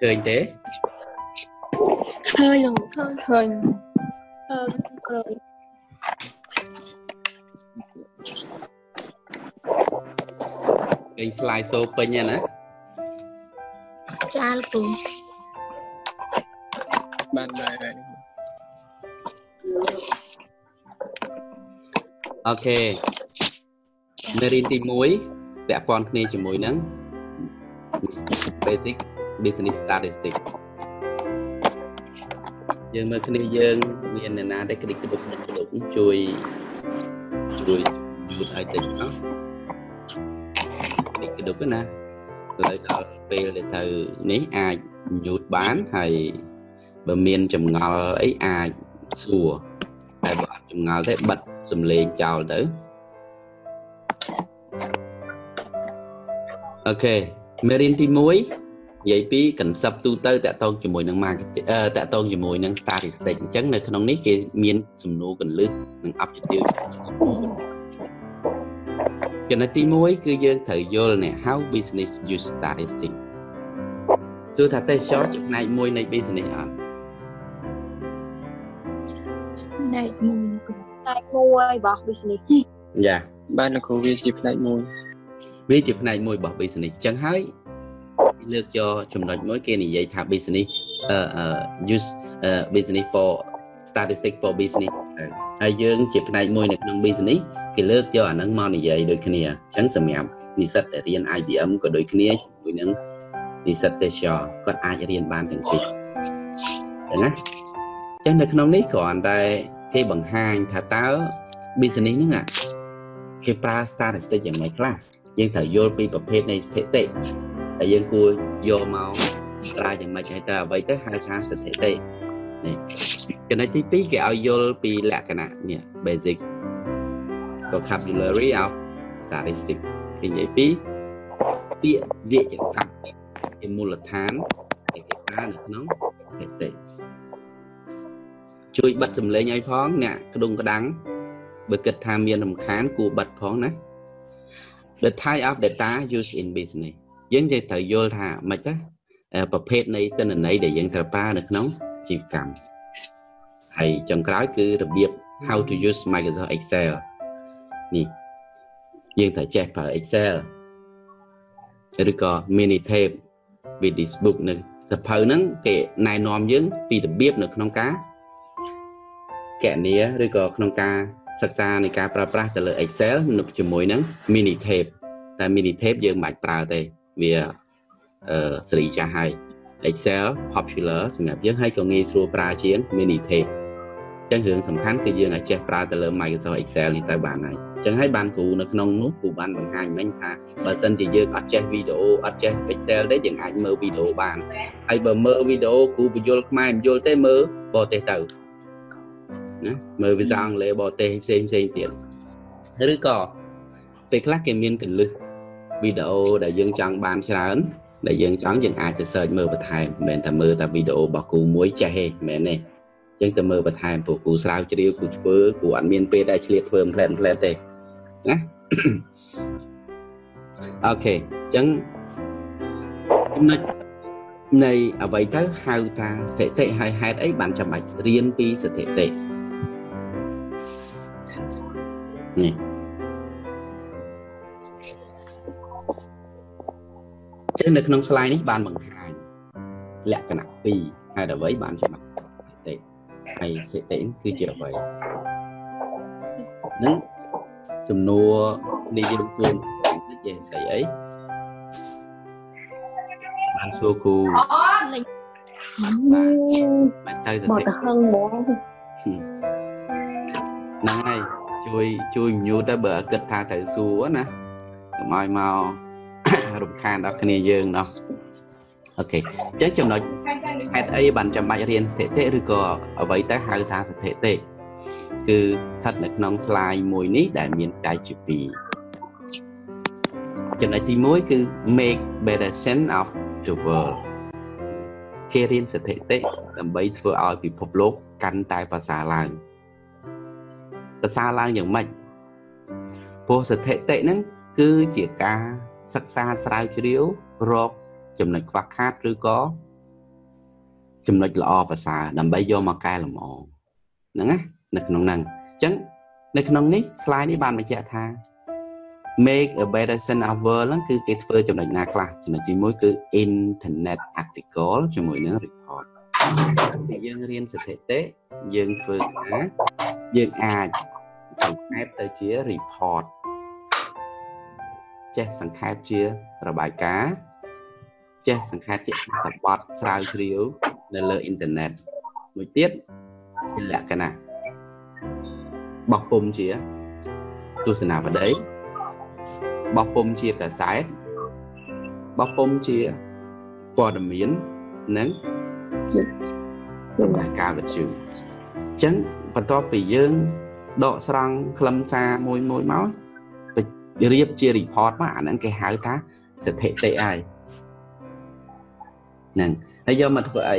ឃើញទេឃើញលោកឃើញឃើញឃើញឃើញឃើញ slide show ពេញហ្នឹងណាចាលពូបានដែរអូខេមេរៀនទី1ពាក់ព័ន្ធគ្នាជាមួយនឹង basic business statistics យើងមើលគ្នាយើងមានអ្នកណាដែលគ្លិកទៅជួយជួយយូតឲ្យតិចអោះគ្លិកទៅណាលើដល់ពេលដែលទៅនេះអាចញូតបានហើយបើមានចម្ងល់អីអាចសួរតែបើអត់ចម្ងល់ទេបិទសំឡេងចោលទៅអូខេមេរៀនទី1 និយាយពី concept ទូទៅតាក់ទងជាមួយនឹង marketing តាក់ទងជាមួយនឹង statistics អញ្ចឹងនៅក្នុងនេះគេមានសំណួរកលឹះនិង objective ចំណុចទី1គឺយើងត្រូវយល់នេះ how business use statistics គឺថាទេសចរជាផ្នែកមួយនៃ business អត់ផ្នែកមួយផ្នែកមួយរបស់ business យ៉ាបានលោកគ្រូវាជាផ្នែកមួយវាជាផ្នែកមួយរបស់ business អញ្ចឹងហើយ លើកយកចំណុចមួយគេនិយាយថា business uh, use uh, business for statistics for business ហើយយើងជាផ្នែកមួយនៅក្នុង business គេលើកយកអាហ្នឹងមកនិយាយដូចគ្នាអញ្ចឹងសម្រាប់និស្សិតដែលរៀន IBM ក៏ដូចគ្នាជាមួយនឹងនិស្សិតទេសចរគាត់អាចរៀនបានទាំងពីរចឹងណាចឹងនៅក្នុងនេះគ្រាន់តែគេបង្ហាញថាតើ business ហ្នឹងគេប្រើ statistic យ៉ាងម៉េចខ្លះយើងត្រូវយល់ពីប្រភេទនៃស្ថិតិ ដែលយើងគួរយកមកប្រើយ៉ាងម៉េចឲ្យតើអ្វីទៅហៅថាស្ថិតិនេះចំណុចទី2គេឲ្យយល់ពីលក្ខណៈនេះ basic vocabulary of statistics គេនិយាយពីពាក្យវាចស័ព្ទជាមូលដ្ឋានដែលគេប្រើនៅក្នុងស្ថិតិជួយបិទសម្លេងឲ្យផងអ្នកក្ដុងក្ដាំងបើគិតថាមានរំខានគួរបិទផងណា The type of data used in business យើងនិយាយត្រូវយល់ថាម៉េចទៅប្រភេទនៃទិន្នន័យដែលយើងត្រូវប្រើនៅក្នុងជីវកម្មហើយចុងក្រោយគឺរបៀប how to use Microsoft Excel នេះយើងត្រូវចេះប្រើ Excel ឬក៏ mini tape ពី this book នៅសភៅហ្នឹងគេណែនាំយើងពីរបៀបនៅក្នុងការកណនាឬក៏ក្នុងការសិក្សានៃការប្រើប្រាស់ទៅលើ Excel នៅជាមួយនឹង mini tape តែ mini tape យើងមិនបាច់ប្រើទេ វាអឺសេរីចាស់ហើយ Excel popular សម្រាប់យើងហើយក៏ងាយស្រួលប្រើជាង mini tape អញ្ចឹងរឿងសំខាន់គឺយើងឲ្យចេះប្រើទៅលើ Microsoft Excel នេះទៅបានហើយអញ្ចឹងហើយបានគ្រូនៅក្នុងនោះគ្រូបានបង្ហាញមិញថាបើសិនជាយើងអត់ចេះវីដេអូអត់ចេះ Excel ទេយើងអាចមើលវីដេអូបានហើយបើមើលវីដេអូគ្រូបញ្យល់ខ្មែរមិនយល់ទេមើលបរទេសទៅណាមើលភាសាអង់គ្លេសបរទេសផ្សេងផ្សេងទៀតឬក៏ពេលខ្លះគេមានកលឹះ វីដេអូដែលយើងចង់បានច្រើនដែលយើងចង់យើងអាចទៅ search មើលបន្ថែមមិនមែនតែមើលតែវីដេអូរបស់គ្រូមួយចេះទេមិនមែនទេអញ្ចឹងទៅមើលបន្ថែមព្រោះគ្រូស្រាវជ្រាវគ្រូធ្វើគ្រូអត់មានពេលដែលឆ្លៀតធ្វើផ្លែនផ្លែនទេណាអូខេអញ្ចឹងចំណុចនៃអ្វីទៅហៅថាស្ថិតិហើយហេតុអីបានចាំបាច់រៀនពីស្ថិតិនេះ ចឹងនៅក្នុង slide នេះបានបង្ហាញលក្ខណៈ2ហេតុអ្វីបានចំណាត់ស្ថិតិហើយស្ថិតិគឺជាអ្វីនឹងចំនួននេះយើងសួរជាស្អីអីបានសួរគូលេខបានទៅទៅទៅហឹងហ្មងហ្នឹងហើយជួយជួយញូតទៅបើគិតថាត្រូវសួរណា កុំឲ្យមករំខានដល់គ្នាយើងណោះអូខេអញ្ចឹងចំណុចហេតុអីបានចាំបាច់រៀនស្ថិតិឬក៏អ្វីទៅហៅថាស្ថិតិគឺស្ថិតនៅក្នុង slide មួយនេះដែលមានចែកជាពីរចំណុចទី1គឺ make better sense of the world គេរៀនស្ថិតិដើម្បីធ្វើឲ្យពិភពលោកកាន់តែប្រសើរឡើងប្រសើរឡើងយ៉ាងម៉េចព្រោះស្ថិតិហ្នឹង គឺជាការសិក្សាស្រាវជ្រាវរកចំណុចខ្វះខាតឬក៏ចំណុចល្អប្រសើរដើម្បីយកមកកែលម្អហ្នឹងណានៅក្នុងហ្នឹងអញ្ចឹងនៅក្នុងនេះ slide នេះបានបញ្ជាក់ថា make a better sense of world ហ្នឹងគឺគេធ្វើចំណុចណាខ្លះចំណុចទី1គឺ internet article ជាមួយនឹង report តែយើងរៀនស្ថិតិយើងធ្វើការយើងអាចសង្ខេបទៅជា report ចេះសង្ខេបជារបាយការណ៍ចេះសង្ខេបជាអត្ថបទស្រាវជ្រាវនៅលើអ៊ីនធឺណិតមួយទៀតជាលក្ខណៈបោះពុំជាទស្សនាវដ្តីបោះពុំជាកាសែតបោះពុំជាព័ត៌មាននិងរបាយការណ៍វិទ្យុអញ្ចឹងបន្ទាប់ពីយើងដកស្រង់ខ្លឹមសារមួយមួយមក រៀបជា report មកអាហ្នឹងគេហៅថាស្ថិតិហើយហ្នឹងហើយយកមកធ្វើអី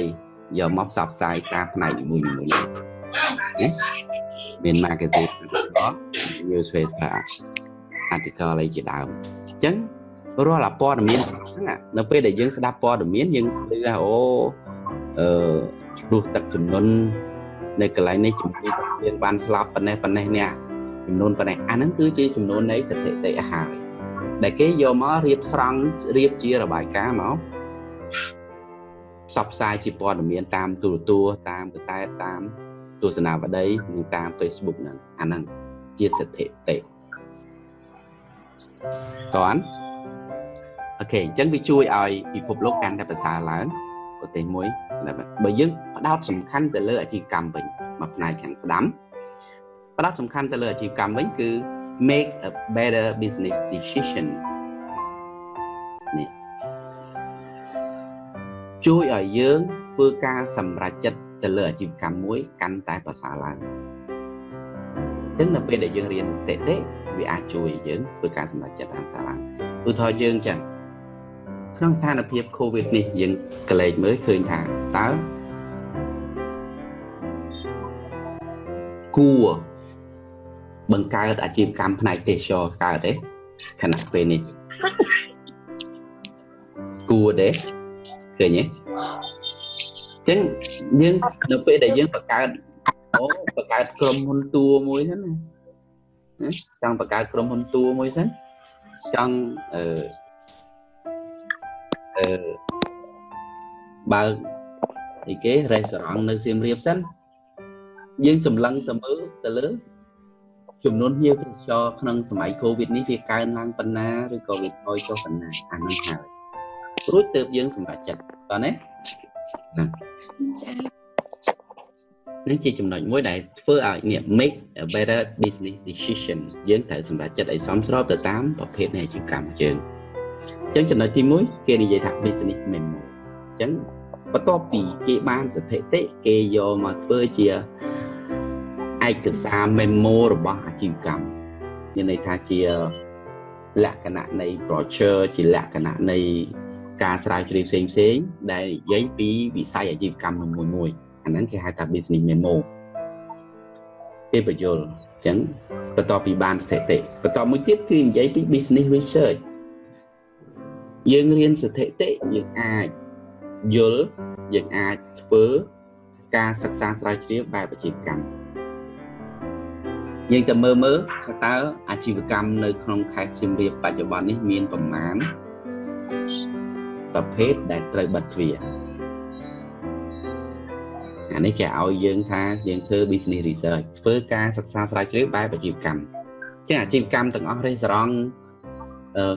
យកមកផ្សព្វផ្សាយតាមផ្នែកនីមួយៗណាមាន magazine newspaper article អីជាដើមអញ្ចឹងរាល់អាព័ត៌មានហ្នឹងនៅពេលដែលយើងស្ដាប់ព័ត៌មានយើងឮថាអូអឺគ្រោះទឹកជំនន់នៅកន្លែងនេះជំនាញយើងបានស្លាប់ប៉ុណ្ណេះប៉ុណ្ណេះនេះ ចំនួនប៉ុណ្ណេះអាហ្នឹងគឺជាចំនួននៃស្ថិតិហើយដែលគេយកមករៀបស្រង់រៀបជារបាយការណ៍មកផ្សព្វផ្សាយជាព័ត៌មានតាមទូរទស្សន៍តាមកតែតាមទស្សនាវដ្តីនិងតាម Facebook ហ្នឹងអាហ្នឹងជាស្ថិតិតើអូខេអញ្ចឹងវាជួយឲ្យពិភពលោកកាន់តែប្រសើរឡើងប្រទេសមួយបើយើងផ្ដោតសំខាន់ទៅលើអាជីវកម្មវិញមួយផ្នែកខាងស្ដាំ ផ្ដោតសំខាន់ទៅលើអាជីវកម្មវិញគឺ make a better business decision នេះជួយឲ្យយើងធ្វើការសម្រេចចិត្តទៅលើអាជីវកម្មមួយកាន់តែប្រសើរឡើងអញ្ចឹងនៅពេលដែលយើងរៀនស្ថិតិវាអាចជួយឲ្យយើងធ្វើការសម្រេចចិត្តបានតាឡើងឧទាហរណ៍យើងចឹងក្នុងស្ថានភាព COVID នេះយើងកលេចមើលឃើញថាតើគួរ បង្កើតអាជីវកម្មផ្នែកទេសចរកើតទេខណៈពេលនេះគួរទេឃើញទេអញ្ចឹងយើងនៅពេលដែលយើងបង្កើតអូបង្កើតក្រុមហ៊ុនតួមួយហ្នឹងណាចង់បង្កើតក្រុមហ៊ុនតួមួយសិនចង់អឺអឺបើកអីគេរេស្តូរ៉ង់នៅសៀមរាបសិនយើងសម្លឹងទៅមើលទៅលើ ចំនួនភ្ញៀវទេសចរក្នុងសម័យកូវីដនេះវាកើនឡើងប៉ុណ្ណាឬក៏វាថយចុះប៉ុណ្ណាអានោះហើយរួចទៅយើងសម្រេចចិត្តតើណាណាចា៎នេះជាចំណុចមួយដែលធ្វើឲ្យនេះ make a better business decision យើងត្រូវសម្រេចចិត្តឲ្យសមស្របទៅតាមប្រភេទនៃអាជីវកម្មយើងអញ្ចឹងចំណុចទី1គេនិយាយថា business memo អញ្ចឹងបន្ទាប់ពីគេបានស្ថិតិគេយកមកធ្វើជា ឯកសារ memo របស់អាជីវកម្មមានន័យថាជាលក្ខណៈនៃ brochure ជាលក្ខណៈនៃការស្រាវជ្រាវផ្សេងផ្សេងដែលនិយាយពីវិស័យអាជីវកម្មមួយមួយអាហ្នឹងគេហៅថា business memo គេបញ្យល់អញ្ចឹងបន្ទាប់ពីបានស្ថិតិបន្តមួយទៀតគឺនិយាយពី business research យើងរៀនស្ថិតិយើងអាចយល់យើងអាចធ្វើការសិក្សាស្រាវជ្រាវបែបអាជីវកម្ម យើងទៅមើលមើលថាតើអាជីវកម្មនៅក្នុងខេត្តសៀមរាបបច្ចុប្បន្ននេះមានប្រមាណប្រភេទដែលត្រូវបិទទ្វារអានេះគេឲ្យយើងថាយើងធ្វើ business research ធ្វើការសិក្សាស្រាវជ្រាវបែបអាជីវកម្មចឹងអាជីវកម្មទាំងអស់រេសរ៉ង់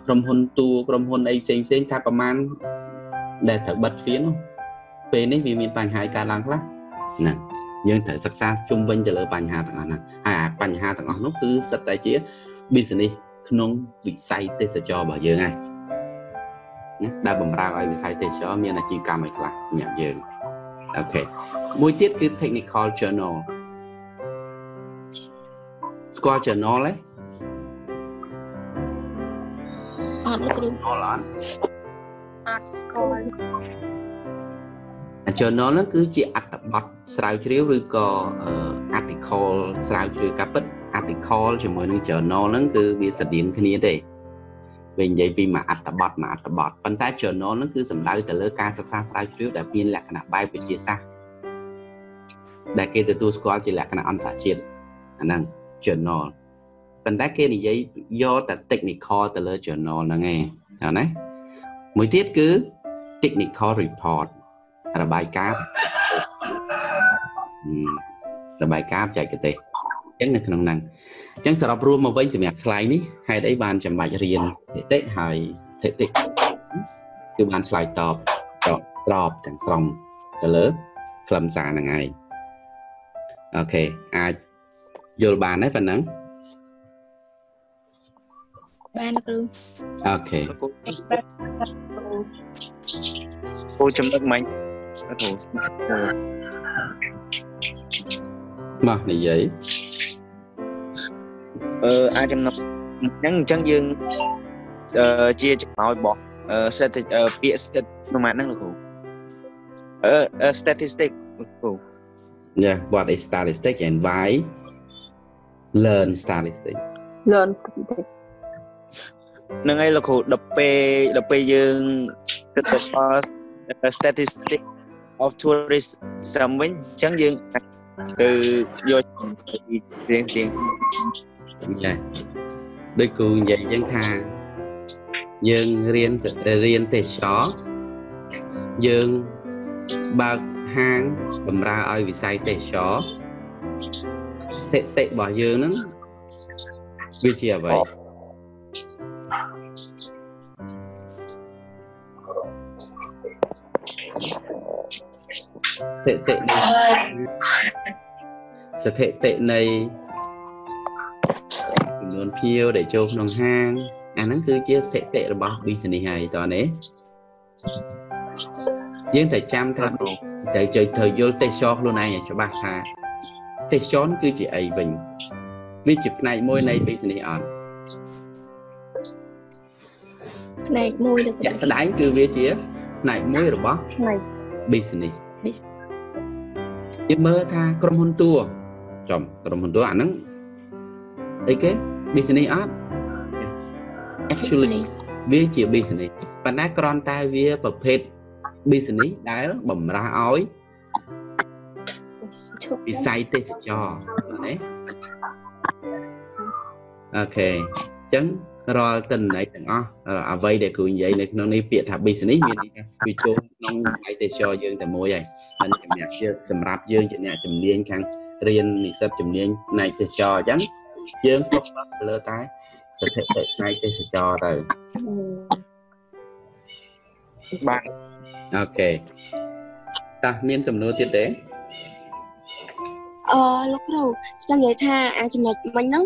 ក្រុមហ៊ុនទូក្រុមហ៊ុនអីផ្សេងផ្សេងថាប្រមាណដែលត្រូវបិទទ្វារនោះពេលនេះវាមានបញ្ហាកើតឡើងខ្លះហ្នឹង យើងត្រូវសិក្សាជុំវិញទៅលើបញ្ហាទាំងអស់ហ្នឹងហើយបញ្ហាទាំងអស់នោះគឺសិតតែជា business ក្នុងវិស័យទេសចររបស់យើងហើយណាដែលបំរើឲ្យវិស័យទេសចរមានអាជីវកម្មឲ្យខ្លះសម្រាប់យើងអូខេមួយទៀតគឺ technical journal ស្គាល់ journal ទេអត់គ្រូ journal អត់អត់ស្គាល់ journal ហ្នឹងគឺជាអត្ថបទស្រាវជ្រាវឬក៏ article ស្រាវជ្រាវការពិត article ជាមួយនឹង journal ហ្នឹងគឺវាស្រដៀងគ្នាទេវិញនិយាយពីមួយអត្ថបទមួយអត្ថបទប៉ុន្តែ journal ហ្នឹងគឺសំដៅទៅលើការសិក្សាស្រាវជ្រាវដែលមានលក្ខណៈបែបវិទ្យាសាស្ត្រដែលគេទទួលស្គាល់ជាលក្ខណៈអន្តរជាតិអាហ្នឹង journal ប៉ុន្តែគេនិយាយយកតែ technical ទៅលើ journal ហ្នឹងឯងណាមួយទៀតគឺ technical report របាយការណ៍របាយការណ៍បច្ចេកទេសអញ្ចឹងនៅក្នុងហ្នឹងអញ្ចឹងសរុបរួមមកវិញសម្រាប់ឆ្លើយនេះហេតុអីបានចាំបាច់រៀនតិតិហើយស្ថិតិគឺបានឆ្លើយតបស្របទាំងស្រុងទៅលើខ្លឹមសារហ្នឹងឯងអូខេអាចយល់បានទេប៉ុណ្ណឹងបានគ្រូអូខេគូចំណឹកមិញ គ្រូមកនិយាយអឺអាចចំណុចហ្នឹងអញ្ចឹងយើងអឺជាចំណោយរបស់អឺ static ពាក្យ stat ប្រហែលហ្នឹងលោកគ្រូអឺ statistic លោកគ្រូ Yeah what is statistic and why learn statistic learn statistic នឹងឯងលោកគ្រូដល់ពេលដល់ពេលយើងគិតទៅ statistic of tourism វិញអញ្ចឹងយើងទៅយករៀងរៀងចាដូចគូនិយាយយើងថាយើងរៀនរៀនទេសចរយើងបើកហាងបម្រើឲ្យវិស័យទេសចរស្ថិតិរបស់យើងហ្នឹងវាជាអ្វី ស្ថិតិនៃស្ថិតិនៃចំនួនភ្ញៀវដែលចូលក្នុងហាងអាហ្នឹងគឺជាស្ថិតិរបស់ business ហើយតើនេះយើងតែចាំថាតែជួយត្រូវយល់ទេសចរខ្លួនឯងឲ្យច្បាស់ថាទេសចរគឺជាអីវិញវាជាផ្នែកមួយនៃ business អត់ផ្នែកមួយជាក់ស្ដែងគឺវាជាផ្នែកមួយរបស់ផ្នែក business យើងមើលថាក្រុមហ៊ុនតួចំក្រុមហ៊ុនតួអាហ្នឹងអីគេ business អត់ actually វាជា business ប៉ុន្តែគ្រាន់តែវាប្រភេទ business ដែលបំរើឲ្យវិស័យទេសចរណាអូខេអញ្ចឹងរាល់តិន័យទាំងអស់អ្វីដែលគ្រូនិយាយនៅក្នុងនេះពាក្យថា business មានន័យថាវាចូលក្នុង វិស័យទេសចរយើងតែមួយហើយមិនសម្រាប់យើងសម្រាប់យើងជាអ្នកជំនាញខាងរៀននិស្សិតជំនាញផ្នែកទេសចរអញ្ចឹងយើង focus ទៅលើតែស្ថិតិផ្នែកទេសចរទៅបាទអូខេតើមានសំណួរទៀតទេអឺលោកគ្រូចង់និយាយថាអាចំណុចមិញហ្នឹង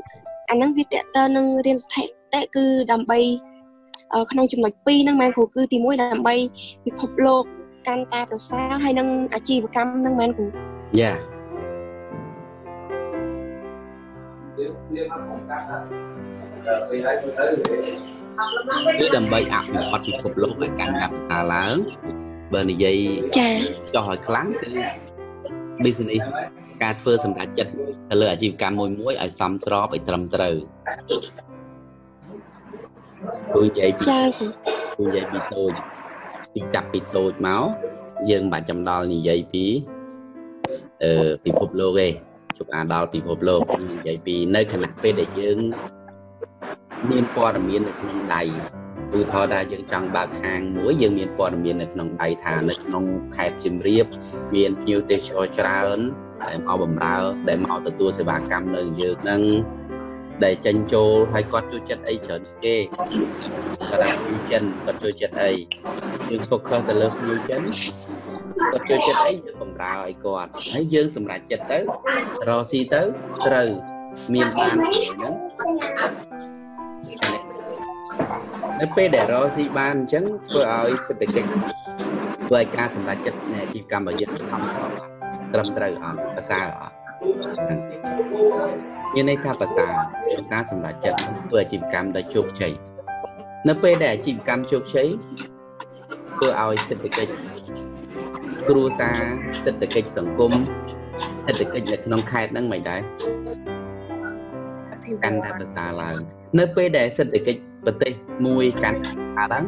អាហ្នឹងវាតើតើនឹងរៀនស្ថិតិគឺដើម្បី ក្នុងចំណុច2ហ្នឹងមែនគ្រូគឺទី1ដើម្បីពិភពលោកកាន់តែប្រសើរហើយនឹងអាជីវកម្មហ្នឹងមែនគ្រូយ៉ាគឺដើម្បីអភិវឌ្ឍពិភពលោកឲ្យកាន់តែប្រសើរឡើងបើនិយាយចាចោះឲ្យខ្លាំងគឺ business ការធ្វើសម្រាប់ចិត្តទៅលើអាជីវកម្មមួយមួយឲ្យសមស្របឲ្យត្រឹមត្រូវ គូនិយាយពីគូនិយាយពីតូចពីចាប់ពីតូចមកយើងមិនបាច់ចំដល់និយាយពីអឺពិភពលោកទេជប់អាដល់ពិភពលោកនិយាយពីនៅខណៈពេលដែលយើងមានព័ត៌មាននៅក្នុងដៃឧទាហរណ៍ថាយើងចង់បើកហាងមួយយើងមានព័ត៌មាននៅក្នុងដៃថានៅក្នុងខេត្តសៀមរាបមានភ្ញៀវទេសចរច្រើនដែលមកបម្រើដែលមកទទួលសេវាកម្មនៅយើងនឹង ដែលចេញចូលហើយគាត់ជួយចិត្តអីច្រើនគេគាត់ជួយចិនគាត់ជួយចិត្តអីយើង focus ទៅលើភ្ញៀវចិនគាត់ជួយចិត្តអីយើងបម្រើឲ្យគាត់ហើយយើងសម្រេចចិត្តទៅរកស៊ីទៅត្រូវមានបានហ្នឹងនៅពេលដែលរកស៊ីបានអញ្ចឹងធ្វើឲ្យសេដ្ឋកិច្ចធ្វើឲ្យការសម្រេចចិត្តនៃអាជីវកម្មរបស់យើងខំត្រឹមត្រូវអត់ប្រសើរអត់ មានន័យថាប្រសើរក្នុងការសម្រេចចិត្តធ្វើអាជីវកម្មដោយជោគជ័យនៅពេលដែលអាជីវកម្មជោគជ័យធ្វើឲ្យសេដ្ឋកិច្ចគ្រួសារសេដ្ឋកិច្ចសង្គមសេដ្ឋកិច្ចនៅក្នុងខេត្តហ្នឹងមិនដែរកាន់តែប្រសើរឡើងនៅពេលដែលសេដ្ឋកិច្ចប្រទេសមួយកាន់អាហ្នឹង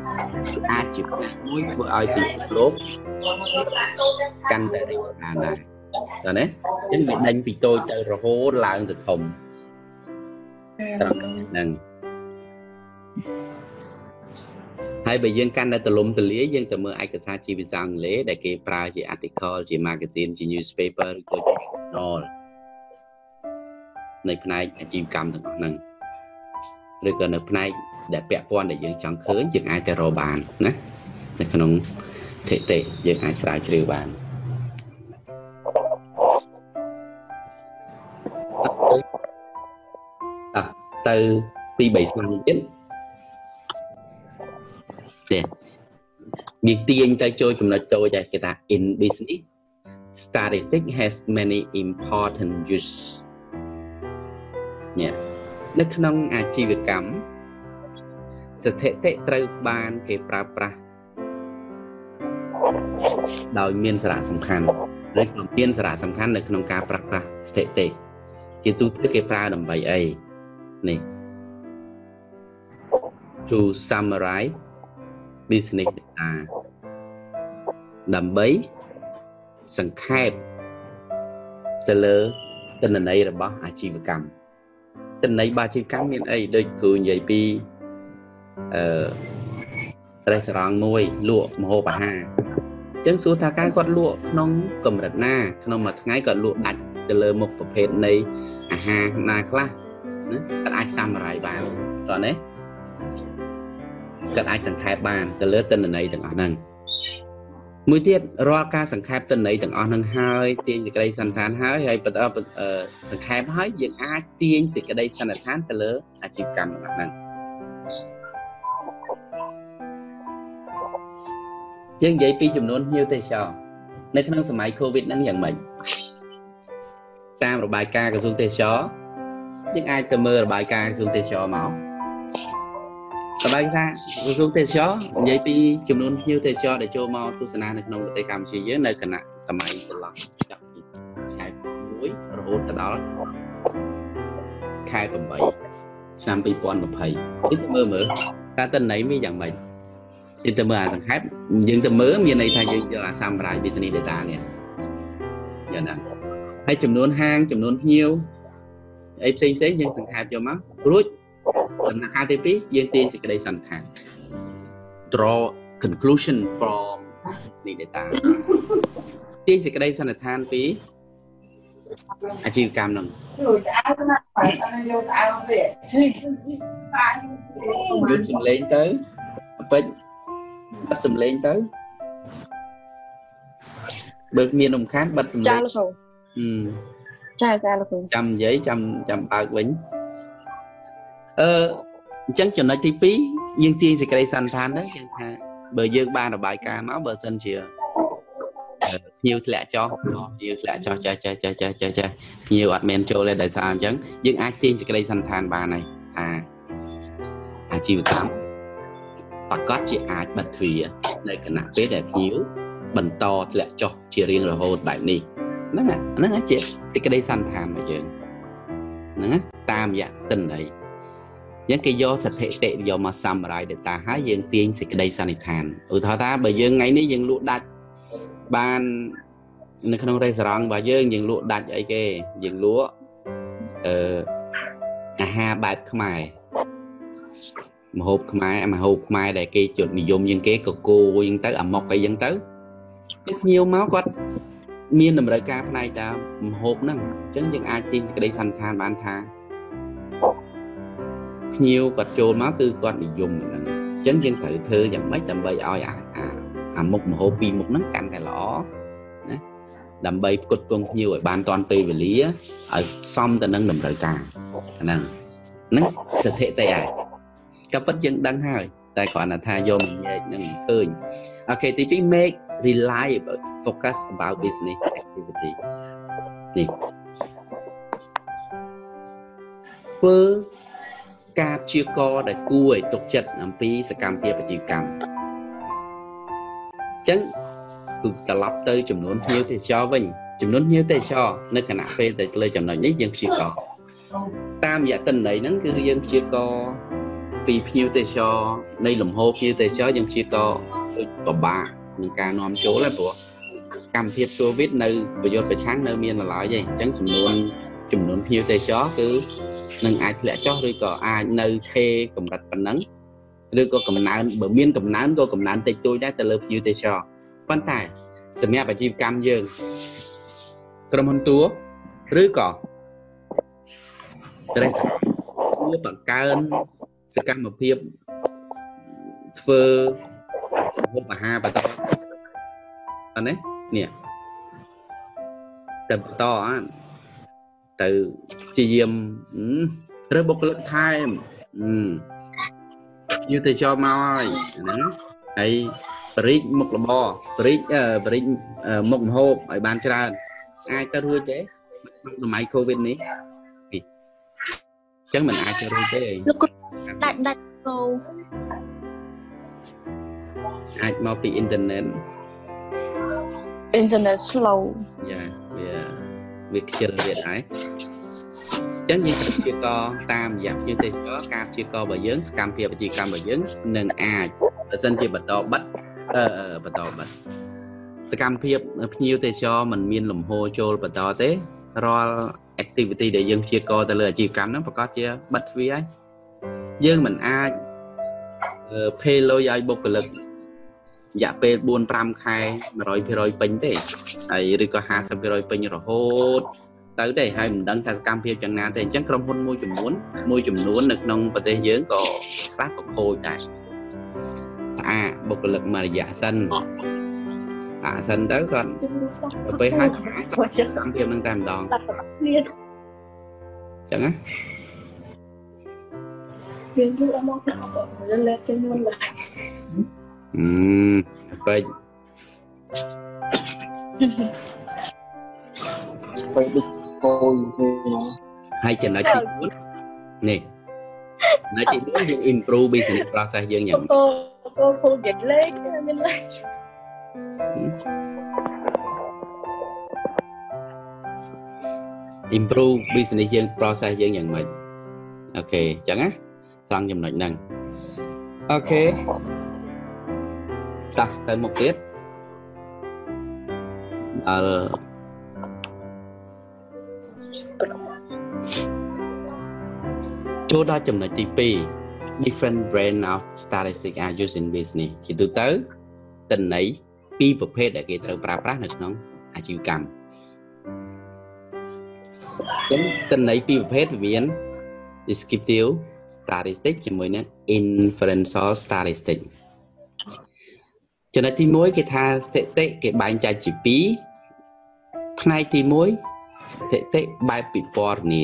អាចជាផ្នែកមួយធ្វើឲ្យពិភពលោកកាន់តែរីករាលដែរ តើណាអញ្ចឹងវាដេញពីតូចទៅរហូតឡើងទៅធំត្រង់ហ្នឹងហើយបើយើងកាន់តែទលំទលាយយើងទៅមើលឯកសារជាភាសាអង់គ្លេសដែលគេប្រើជា article ជា magazine ជា newspaper ឬក៏ជា journal នៅផ្នែកអាជីវកម្មទាំងអស់ហ្នឹងឬក៏នៅផ្នែកដែលពាក់ព័ន្ធដែលយើងចង់ឃើញយើងអាចទៅរកបានណានៅក្នុងធិតិយើងអាចស្រាវជ្រាវបាន ទៅពី3ឆ្នាំទៀតទេវាទាញទៅចូលចំណុចតូចគេថា in business statistic has many important use ញ៉ានៅក្នុងអាជីវកម្មស្ថិតិត្រូវបានគេប្រើប្រាស់ដោយមានសារៈសំខាន់ឬក៏មានសារៈសំខាន់នៅក្នុងការប្រើប្រាស់ស្ថិតិជាទូទៅគេប្រើដើម្បីអី នេះ to summarize business data ដើម្បីសង្ខេបទៅលើទិន្នន័យរបស់អាជីវកម្មទិន្នន័យរបស់អាជីវកម្មមានអីដូចគ្រូនិយាយពីអឺរេស្តូរ៉ង់មួយលក់ម្ហូបអាហារអញ្ចឹងសួរថាការគាត់លក់ក្នុងកម្រិតណា ក្នុងមួយថ្ងៃគាត់លក់ដាច់ទៅលើមុខប្រភេទនៃអាហារណាខ្លះ ណាគាត់អាចសាមរាយបានតោះណាគាត់អាចសង្ខេបបានទៅលើទិន្នន័យទាំងអស់ហ្នឹងមួយទៀតរាល់ការសង្ខេបទិន្នន័យទាំងអស់ហ្នឹងហើយទាញសេចក្តីសន្និដ្ឋានហើយហើយបន្តសង្ខេបហើយយើងអាចទាញសេចក្តីសន្និដ្ឋានទៅលើអាជីវកម្មទាំងអស់ហ្នឹងយើងនិយាយពីចំនួនភ្ញៀវទេសចរនៅក្នុងសម័យ Covid ហ្នឹងយ៉ាងម៉េចតាមរបាយការណ៍ក្រសួងទេសចរ យើងអាចទៅមើលរបាយការណ៍ក្រសួងទេសចរមកសប្បាយថាក្រសួងទេសចរនិយាយពីចំនួនភ្ញៀវទេសចរដែលចូលមកទស្សនានៅក្នុងប្រទេសកម្ពុជាយើងនៅគណៈសម័យចន្លោះចាប់ពីខែ1រហូតដល់ខែ8ឆ្នាំ2020នេះទៅមើលមើលតើតន័យវាយ៉ាងម៉េចយើងទៅមើលអាសង្ខេបយើងទៅមើលមានន័យថាយើងយកអាសាមរាយ business data នេះយ៉ាងណាហើយចំនួនហាងចំនួនភ្ញៀវ អីផ្សេងផ្សេងយើងសង្ខេបយកមករួចដំណាក់កាលទី2យើងទាញសេចក្តីសន្និដ្ឋាន draw conclusion from the data ទាញសេចក្តីសន្និដ្ឋានពីអាជីវកម្មហ្នឹងយត់សំឡេងទៅពេចបិទសំឡេងទៅបើមានរំខានបិទសំឡេងចាលោកគ្រូ ចាចាលោកគ្រូចាំនិយាយចាំចាំបើកវិញអឺអញ្ចឹងចំណុចទី2យើងទាញសេចក្តីសន្និដ្ឋានហ្នឹងយើងថាបើយើងបានរបាយការណ៍មកបើសិនជាភ្ញៀវធ្លាក់ចុះភ្ញៀវធ្លាក់ចុះចេះចេះចេះចេះចេះចេះភ្ញៀវអត់មានចូលទេដោយសារអញ្ចឹងយើងអាចទាញសេចក្តីសន្និដ្ឋានបានហើយថាអាជីវកម្មប្រកាសជាអាចបិទទ្វារនៅគណៈពេលដែលភ្ញៀវបន្តធ្លាក់ចុះជារៀងរហូតបែបនេះ ហ្នឹងហ្នឹងជាសេចក្តីសន្និដ្ឋានរបស់យើងហ្នឹងតាមរយៈទិន្នន័យយ៉ាងគេយកស្ថិតិយកមក summarize data ហើយយើងទាញសេចក្តីសន្និដ្ឋានឧទាហរណ៍ថាបើយើងថ្ងៃនេះយើងលក់ដាច់បាននៅក្នុងរេស្តូរ៉ង់របស់យើងយើងលក់ដាច់អីគេយើងលក់អឺអាហារបែបខ្មែរមហូបខ្មែរមហូបខ្មែរដែលគេជត់និយមជាងគេកកូអញ្ចឹងទៅអាម៉ុកអីអញ្ចឹងទៅគេភ្ញៀវមកគាត់ មានតម្រូវការផ្នែកតាមមហូបហ្នឹងអញ្ចឹងយើងអាចទាញសេចក្តីសន្និដ្ឋានបានថាភ្ញៀវគាត់ចូលមកគឺគាត់និយមហ្នឹងអញ្ចឹងយើងត្រូវធ្វើយ៉ាងម៉េចដើម្បីឲ្យអាអាមុខមហូបពីរមុខហ្នឹងកាន់តែល្អណាដើម្បីផ្គត់ផ្គង់ភ្ញៀវឲ្យបានតាន់ពេលវេលាឲ្យសមទៅនឹងតម្រូវការហ្នឹងហ្នឹងស្ថិតិហើយក៏ពិតយើងដឹងហើយតែគ្រាន់តែថាយកមកញែកនឹងឃើញអូខេទី2 make reliable focus about business activity នេះធ្វើការព្យាករដែលគួរឲ្យទុកចិត្តអំពីសកម្មភាពអាជីវកម្មអញ្ចឹងគឺត្រឡប់ទៅចំនួនភ្ញៀវទេសចរវិញចំនួនភ្ញៀវទេសចរនៅគណៈពេលតែលើចំណុចនេះយើងព្យាករតាមរយៈតិន័យហ្នឹងគឺយើងព្យាករពីភ្ញៀវទេសចរនៃលំហភ្ញៀវទេសចរយើងជាក៏ដូចពិបាក នឹងការនាំចូលហើយព្រោះកម្មភាពកូវីដនៅប្រយុទ្ធប្រឆាំងនៅមានឡើយទេអញ្ចឹងចំនួនចំនួនភ្ញៀវទេសចរគឺនឹងអាចធ្លាក់ចុះឬក៏អាចនៅឆេកម្រិតប៉ុណ្ណឹងឬក៏កំណើនបើមានកំណើនក៏កំណើនតិចតួចដែរទៅលើភ្ញៀវទេសចរប៉ុន្តែសម្រាប់អាជីវកម្មយើងក្រុមហ៊ុនតួឬក៏ត្រេសួរបង្កើនសកម្មភាពធ្វើ មុខអាហារបន្តអត់ទេនេះទៅបន្តអត់ទៅជាយាមរើបុគ្គលិកថែមយូរទៅចូលមកហើយហ្នឹងហើយបរិចមុខរបរបរិចបរិចមុខមហូបឲ្យបានច្រើនអាចទៅរួចទេក្នុងសម័យ Covid នេះអញ្ចឹងมันអាចទៅរួចទេលោកដាច់ដាច់ប្រូ អាចមកពីអ៊ីនធឺណិតអ៊ីនធឺណិត slow យ៉ាវាវាខ្ជិលវាដែរចឹងយើងត្រូវព្យាករតាមរយៈភ្ញៀវទេសចរការព្យាកររបស់យើងសកម្មភាពអាជីវកម្មរបស់យើងនឹងអាចបើសិនជាបន្តបិទអឺបន្តបិទសកម្មភាពភ្ញៀវទេសចរមិនមានលំហូរចូលបន្តទេរាល់ activity ដែលយើងព្យាករទៅលើអាជីវកម្មហ្នឹងប្រកាសជាបិទទ្វារហើយយើងមិនអាចភេលុយឲ្យបុគ្គលិក រយៈពេល4 5ខែ100%ពេញទេហើយឬក៏50%ពេញរហូតទៅទេហើយមិនដឹងថាសកម្មភាពយ៉ាងណាទេអញ្ចឹងក្រុមហ៊ុនមួយចំនួនមួយចំនួននៅក្នុងប្រទេសយើងក៏ខ្លះក៏ខូចដែរផ្អាកបុគ្គលិកមួយរយៈសិនអាសិនទៅគាត់ទៅពេលហើយសកម្មភាពនឹងតែម្ដងអញ្ចឹងណាយើងយូរដល់មកដល់ក៏លើកចេញមុនឡើយ អឺពេកពេកដូចគោទេហើយចំណុចទី4នេះចំណុចទី4យើង improve business process យើងយ៉ាងម៉េចគោគោនិយាយលេខមានលេខ improve business យើង process យើងយ៉ាងម៉េចអូខេអញ្ចឹងណាត្រង់ចំណុចហ្នឹងអូខេ តោះទៅមុខទៀតអឺចូលដល់ចំណុចទី2 different brand of statistics are used in business ជាទូទៅតន័យពីរប្រភេទដែលគេត្រូវប្រើប្រាស់នៅក្នុងអាជីវកម្មចឹងតន័យពីរប្រភេទមាន descriptive statistic ជាមួយនឹង inferential statistic ចំណុចទី1គេថាស្ថិតិគេបែងចែកជា2ផ្នែកទី1ស្ថិតិបែបពិពណ៌នា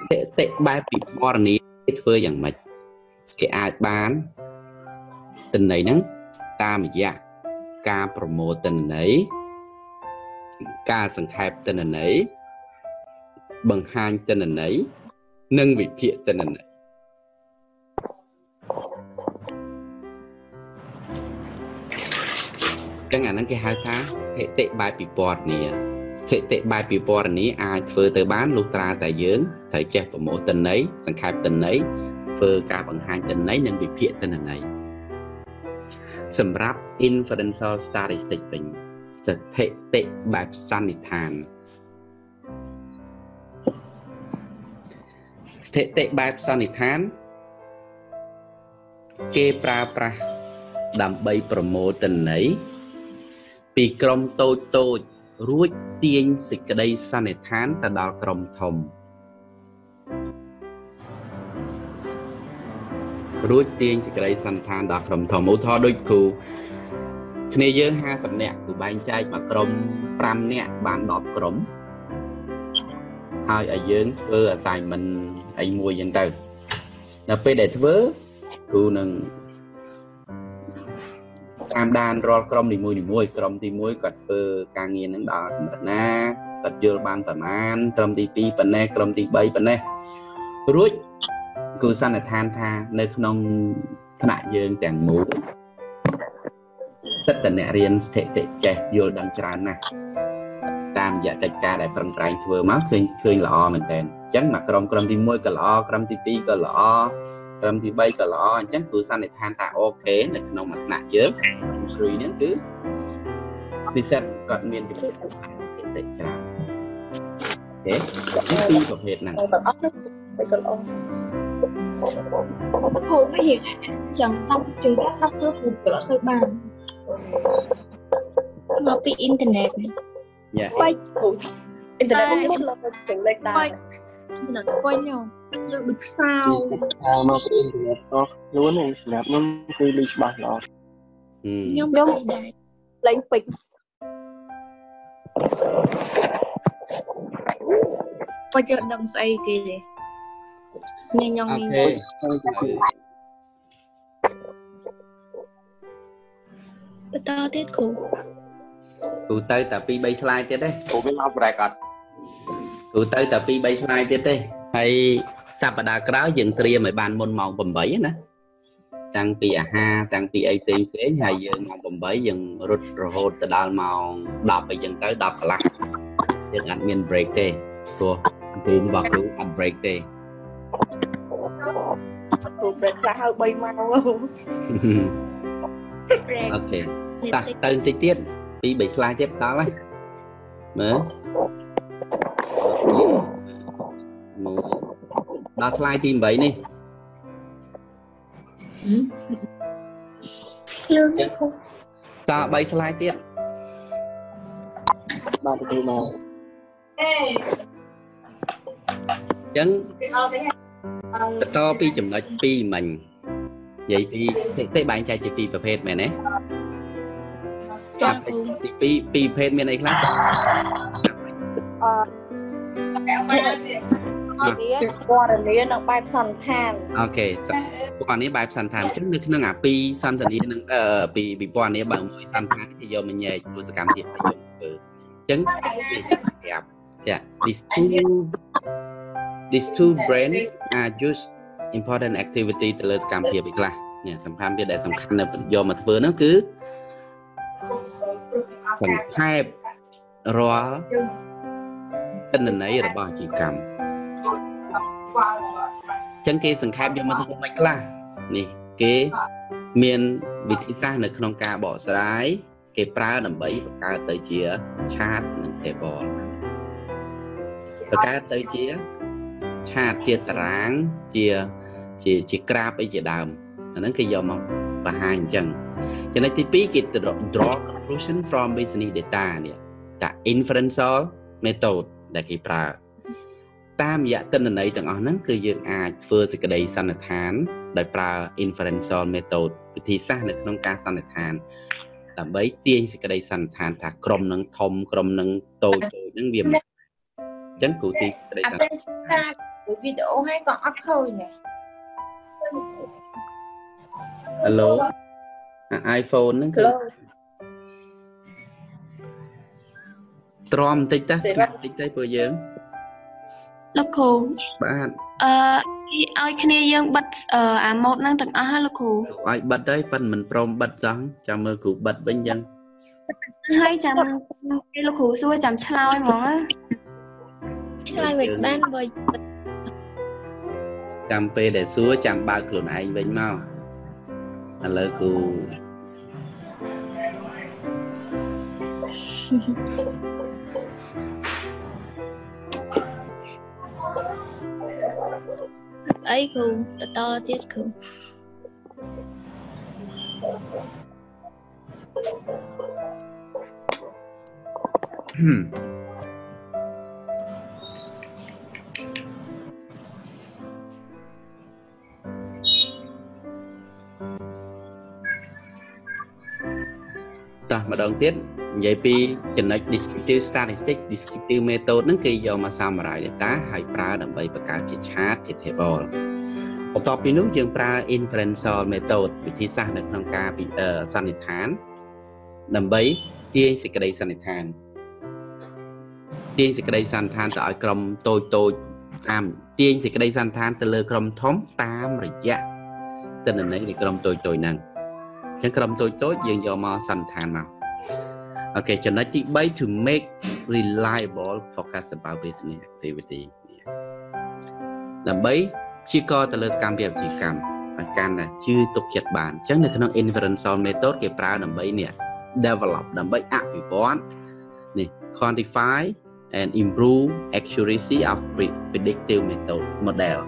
ស្ថិតិបែបពិពណ៌នាគេធ្វើយ៉ាងម៉េចគេអាចបានទិន្នន័យហ្នឹងតាមរយៈការប្រមូលទិន្នន័យការសង្ខេបទិន្នន័យបង្ហាញទិន្នន័យនិងវិភាគទិន្នន័យ ចឹងអាហ្នឹងគេហៅថាស្ថិតិបែបពិពណ៌នាស្ថិតិបែបពិពណ៌នាអាចធ្វើទៅបានលុះត្រាតែយើងត្រូវចេះប្រមូលទិន្នន័យសង្ខេបទិន្នន័យធ្វើការបង្ហាញទិន្នន័យនិងវិភាគទិន្នន័យសម្រាប់ inferential statistic វិញស្ថិតិបែបសន្និដ្ឋានស្ថិតិបែបសន្និដ្ឋាន គេប្រើប្រាស់ដើម្បីប្រមូលទិន្នន័យ ពីក្រុមតូចតូចរួចទាញសេចក្តីសន្និដ្ឋានទៅដល់ក្រុមធំរួចទាញសេចក្តីសន្និដ្ឋានដល់ក្រុមធំឧទាហរណ៍ដូចគ្រូគ្នាយើង50នាក់គឺបែងចែកមកក្រុម5នាក់បាន10ក្រុមហើយឲ្យយើងធ្វើ assignment អីមួយចឹងទៅដល់ពេលដែលធ្វើគ្រូនឹង តាមដានរាល់ក្រុមនីមួយនីមួយក្រុមទី1គាត់ធ្វើការងារនឹងដល់កម្រិតណាគាត់យល់បានប្រមាណក្រុមទី2ប៉ុណ្ណេះក្រុមទី3ប៉ុណ្ណេះរួចគូសន្និដ្ឋានថានៅក្នុងថ្នាក់យើងទាំងមូលសិតតអ្នករៀនស្ថិតិចេះយល់ដឹងច្រើនណាស់តែតាមរយៈកិច្ចការដែលប្រឹងប្រែងធ្វើមកឃើញឃើញល្អមែនតើអញ្ចឹងមកក្រុមក្រុមទី1ក៏ល្អក្រុមទី2ក៏ល្អ ក្រុមទី3ក៏ល្អអញ្ចឹងគ្រូសន្និដ្ឋានថាអូខេនៅក្នុងមួយថ្នាក់យើងស្រីហ្នឹងគឺនិស្សិតគាត់មានជំនាញស្ថិតិច្រើនអូខេពីរប្រភេទហ្នឹងទាំងអស់ហ្នឹងទៅក៏ល្អគ្រូមិនរៀងចឹងស្ដាប់ជួនកាលស្ដាប់ទៅគ្រូក៏អត់សូវបានមកពីអ៊ីនធឺណិតយ៉ាបែកគ្រូអ៊ីនធឺណិតមុនលើទាំងលេខដែរបែកនៅពេញ ខ្ញុំលើដូចខ្សោអាមកពីអ៊ីនធឺណិតអស់ខ្លួនហ្នឹងសម្រាប់ខ្ញុំគឺលឺច្បាស់ល្អហឹមខ្ញុំមិនដែរលេងពេជ្របើជិះដឹងស្អីគេទេញ៉ាំញ៉ាំអូនេះខេបន្តទៀតគ្រូគ្រូទៅតែ2 3 slide ទៀតទេគ្រូមានមកប្រែកអត់គ្រូទៅតែ2 3 slide ទៀតទេ ហើយសប្តាហ៍ក្រោយយើងត្រៀមឲ្យបានមុនម៉ោង8ណាតាំងពីអាហារតាំងពីអីផ្សេងផ្សេងហើយយើងម៉ោង8យើងរត់រហូតទៅដល់ម៉ោង10អីចឹងទៅ10កន្លះយើងអត់មាន break ទេព្រោះគ្រូរបស់គ្រូអត់ break ទេគ្រូប្រេកខ្លះហើយ3ម៉ោងប្រែកអូខេទៀតតោះតិចទៅបន្តិចទៀតពីរ3 slide ទៀតដល់ហើយមើលមួយ ដល់ slide ទី8នេះលឿនសល់3 slide ទៀតបាទគ្រូមកអញ្ចឹងបន្តពីចំណុច2មិញនិយាយពីទេទេបែងចែកជាពីរប្រភេទមែនទេចាគ្រូទី2ពីរប្រភេទមានអីខ្លះអឺ នេះព័ត៌មាននៅបែបសន្និដ្ឋានអូខេសពណ៌នេះបែបសន្តានអញ្ចឹងនៅក្នុងអាពីរសន្តានានឹងអឺពីពីពណ៌នេះបើមួយសន្តានគេយកមកញែកធ្វើសកម្មភាពឲ្យយើងធ្វើអញ្ចឹងវាប្រាប់ចា these two these two brains are just important activity ទៅលើសកម្មភាពឯខ្លះនេះសំខាន់វាដែលសំខាន់នៅយកមកធ្វើនោះគឺសង្ខេបរាល់ទិន្នន័យរបស់អាជីវកម្មអញ្ចឹងគេសង្ខេបយកមកធ្វើមិនខ្លះនេះគេមានវិធីសាស្ត្រនៅក្នុងការបកស្រាយគេប្រើដើម្បីបង្កើតទៅជា chart និង table បង្កើតទៅជា chart ជាតារាងជាជាជាក្រាបអីជាដើមអាហ្នឹងគេយកមកបង្ហាញអញ្ចឹងចំណុចទី2គេ draw conclusion from business data នេះតា inferential method ដែលគេប្រើ តាមរយៈទិន្នន័យទាំងអស់ហ្នឹងគឺយើងអាចធ្វើសេចក្តីសន្និដ្ឋាន ដោយប្រើ inferential method វិធីសាស្ត្រនៅក្នុងការសន្និដ្ឋានដើម្បីទាញសេចក្តីសន្និដ្ឋានថាក្រុមនឹងធំក្រុមនឹងតូចតូចហ្នឹងវាមិនអញ្ចឹងគ្រូទីសេចក្តីអាសន្និពេលតាគឺវីដេអូឲ្យក៏អត់ឃើញដែរ Hello អា iPhone ហ្នឹងគឺទ្រាំបន្តិចតើស្ងាត់បន្តិចទៅពួកយើង លោកគ្រូបាទអឺឲ្យគ្នាយើងបិទអឺអាម៉ូតហ្នឹងទាំងអស់ហើយលោកគ្រូឲ្យបិទហើយប៉ិនមិនព្រមបិទសោះចាំមើលគ្រូបិទវិញចឹងហើយចាំពេលលោកគ្រូសួរចាំឆ្លើយហ្មងណាឆ្លើយវិញបានបើចាំពេលដែលសួរចាំបើកខ្លួនឯងវិញមកឥឡូវគ្រូ អីគ្រូបន្តទៀតគ្រូហឹមតោះម្ដងទៀត និយាយពីចំណុច descriptive statistic descriptive method ហ្នឹងគេយកមក summarize data ហើយប្រើដើម្បីបង្កើតជា chart ជា table បន្ទាប់ពីនោះយើងប្រើ inferential method វិធីសាស្ត្រនៅក្នុងការវិអឺសន្និដ្ឋាន ដើម្បីទាញសេចក្តីសន្និដ្ឋានទាញសេចក្តីសន្និដ្ឋានទៅឲ្យក្រុមតូចតូចតាមទាញសេចក្តីសន្និដ្ឋានទៅលើក្រុមធំតាមរយៈទិន្នន័យនៃក្រុមតូចតូចហ្នឹងអញ្ចឹងក្រុមតូចតូចយើងយកមកសន្និដ្ឋានមក អូខេចំណុចទី3 to make reliable forecast about business activity ដើម្បីព្យាករណ៍ទៅលើសកម្មភាពអាជីវកម្មឲ្យកាន់តែជឿទុកចិត្តបានអញ្ចឹងនៅក្នុង inferential method គេប្រើដើម្បីនេះ develop ដើម្បីអភិវឌ្ឍនេះ quantify and improve accuracy of predictive method model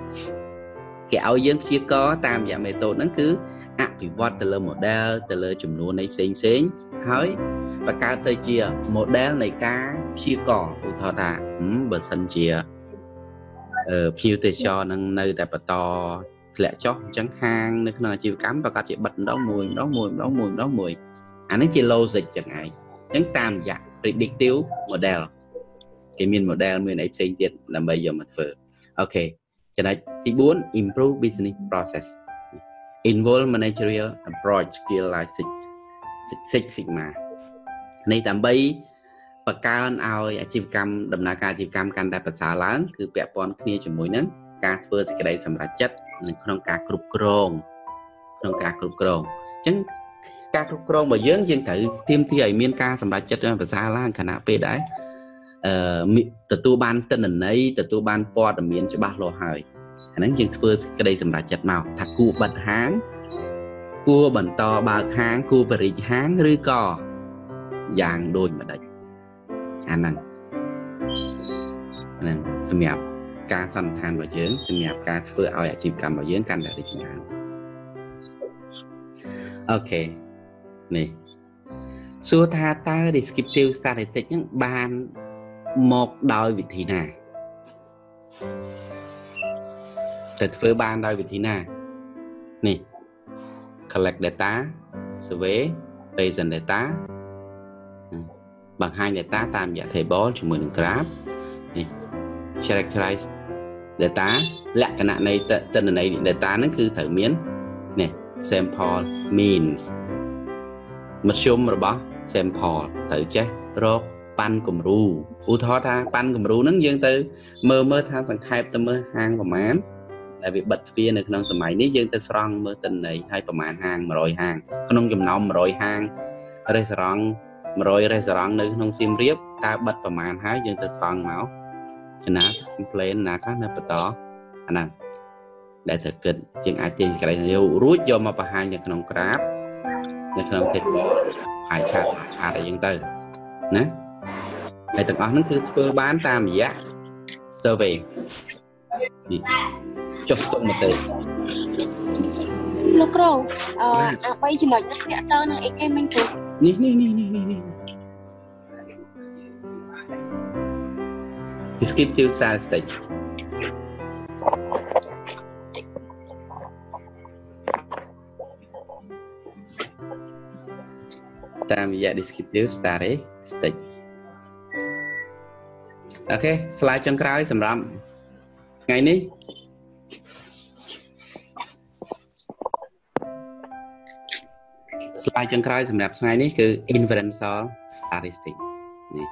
គេឲ្យយើងព្យាករណ៍តាមរយៈ method ហ្នឹងគឺអភិវឌ្ឍទៅលើ model ទៅលើចំនួននៃផ្សេងផ្សេងហើយ បង្កើតទៅជា model នៃការព្យាករណ៍ឧទាហរណ៍ថាបើសិនជាអឺភ្ញៀវទេសចរនឹងនៅតែបន្តធ្លាក់ចុះអញ្ចឹងហាងនៅក្នុងអាជីវកម្មប្រកាសជាបិទម្ដងមួយម្ដងមួយម្ដងមួយម្ដងមួយអានេះជា logic ចឹងឯងអញ្ចឹងតាមរយៈ predictive model គេមាន model មានអីផ្សេងទៀតដើម្បីយកមកធ្វើអូខេចំណុចទី4 improve business process involve managerial approach skill like six sigma នេះដើម្បីបង្កើនឲ្យអាជីវកម្មដំណើរការអាជីវកម្មកាន់តែប្រសើរឡើង គឺពាក់ព័ន្ធគ្នាជាមួយនឹងការធ្វើសេចក្តីសម្រេចចិត្តនៅក្នុងការគ្រប់គ្រងក្នុងការគ្រប់គ្រងអញ្ចឹងការគ្រប់គ្រងរបស់យើងយើងត្រូវទៀមទីឲ្យមានការសម្រេចចិត្តប្រសើរឡើងខណៈពេលដែរអឺទទួលបានទិន្នន័យទទួលបានព័ត៌មានច្បាស់លាស់ហើយអាហ្នឹងយើងធ្វើសេចក្តីសម្រេចចិត្តមកថាគួរបិទហាងគួរបន្តបើកហាងគួរបរិយាហាងឬក៏ យ៉ាងដូចម្ដេចអាហ្នឹងហ្នឹងសម្រាប់ការសន្និដ្ឋានរបស់យើងសម្រាប់ការធ្វើឲ្យអាជីវកម្មរបស់យើងកាន់តែរីកចម្រើនអូខេនេះសួរថាតើ descriptive statistic ហ្នឹងបានមកដោយវិធីណាទៅធ្វើបានដោយវិធីណានេះ collect data survey present data បង្ហាញ data តាមរយៈ table ជាមួយនឹង graph នេះ characterize data លក្ខណៈនៃទិន្នន័យ data ហ្នឹងគឺត្រូវមាននេះ sample means មធ្យមរបស់ sample ត្រូវចេះរកប៉ាន់គំរូឧទាហរណ៍ថាប៉ាន់គំរូហ្នឹងយើងទៅមើលមើលថាសង្ខេបទៅមើលហាងប្រមាណដែលវាបិទទ្វារនៅក្នុងសម័យនេះយើងទៅស្រង់មើលទិន្នន័យឲ្យប្រមាណហាង100ហាងក្នុងចំណោម100ហាងរេស្តូរ៉ង់ 100រេស្តូរ៉ង់នៅក្នុងសៀមរាបតើបិទប្រមាណហើយយើងទៅស្រង់មកចំណា complain ណាខ្លះនៅបន្តអាហ្នឹងដែលត្រូវគិតយើងអាចទាញសេចក្តីយោរួចយកមកបង្ហាញនៅក្នុងក្រាបនៅក្នុង table ហើយឆាតឆាតអីចឹងទៅណាហើយទាំងអស់ហ្នឹងគឺធ្វើបានតាមរយៈ survey នេះចុះស្ទុំមកទៅលោកគ្រូអឺអា3ចំណុចនេះតាក់ទងនឹងអីគេមិញគ្រូ នេះនេះនេះនេះនេះ descriptive statistic តាមរយៈ descriptive statistic អូខេ slide ចុងក្រោយសម្រាប់ថ្ងៃនេះ slide ចុងក្រោយសម្រាប់ថ្ងៃនេះគឺ inferential statistic នេះ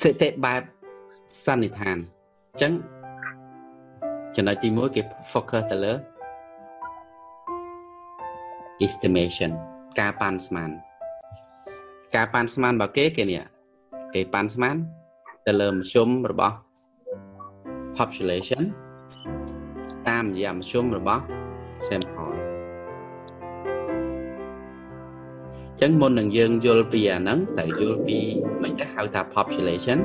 ស្ថិតិបែបសន្និដ្ឋានអញ្ចឹងចំណុចទី1គេ focus ទៅលើ estimation ការប៉ាន់ស្មាន ការប៉ាន់ស្មានរបស់គេគេនេះគេប៉ាន់ស្មានទៅលើមធ្យមរបស់ population តាមរយៈមធ្យមរបស់ sample ចឹងមុននឹងយើងយល់ពីអាហ្នឹងត្រូវយល់ពីមិនទៅហៅថា population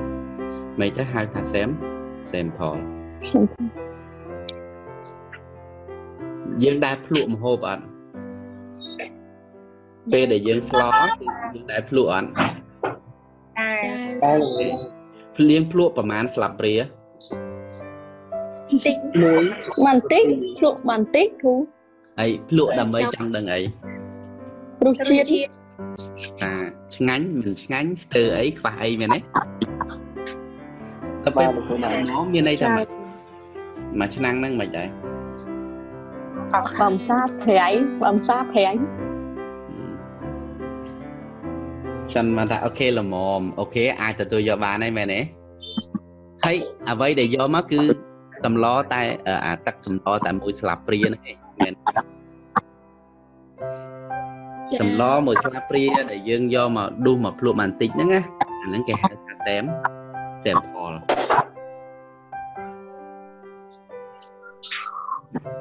មិនទៅហៅថា sam sample យើងដែលភ្លក់មហូបអត់ពេលដែលយើងស្លយើងដែលភ្លក់អត់តែភ្លៀងភ្លក់ប្រហែលស្លាបព្រា តិចមួយបន្តិចភ្លក់បន្តិចគ្រូហើយភ្លក់ដើម្បីចង់ដឹងអីរសជាតិថាឆ្ងាញ់មិនឆ្ងាញ់ស្ទើរអីខ្វះអីមែនទេទៅពេលមកមានន័យថាមួយឆ្នាំហ្នឹងមិនដែរបំសាប្រៃបំសាប្រៃសិនមកថាអូខេល្មមអូខេអាចទទួលយកបានហើយមែនទេហើយអ្វីដែលយកមកគឺ តម្លតែអាទឹកសម្លតែមួយស្លាបព្រាហ្នឹងឯងមែនសម្លមួយស្លាបព្រាដែលយើងយកមកដុសមកភ្លក់បន្តិចហ្នឹងណាអាហ្នឹងគេហៅថាសែមសែមផល